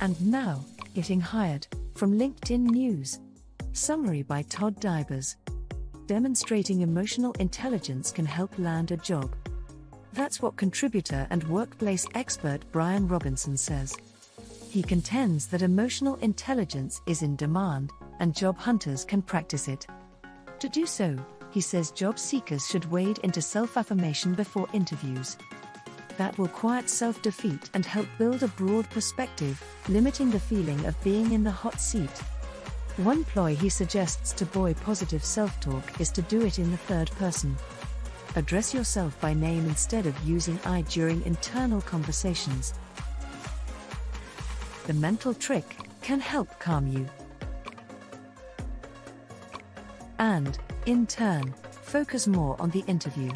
And now, getting hired from LinkedIn News. Summary by Todd Dybers. Demonstrating emotional intelligence can help land a job. That's what contributor and workplace expert Bryan Robinson says. He contends that emotional intelligence is in demand, and job hunters can practice it. To do so, he says job seekers should wade into self affirmation before interviews. That will quiet self defeat and help build a broad perspective, limiting the feeling of being in the hot seat. One ploy he suggests to buoy positive self talk is to do it in the third person. Address yourself by name instead of using I during internal conversations. The mental trick can help calm you. And, in turn, focus more on the interview.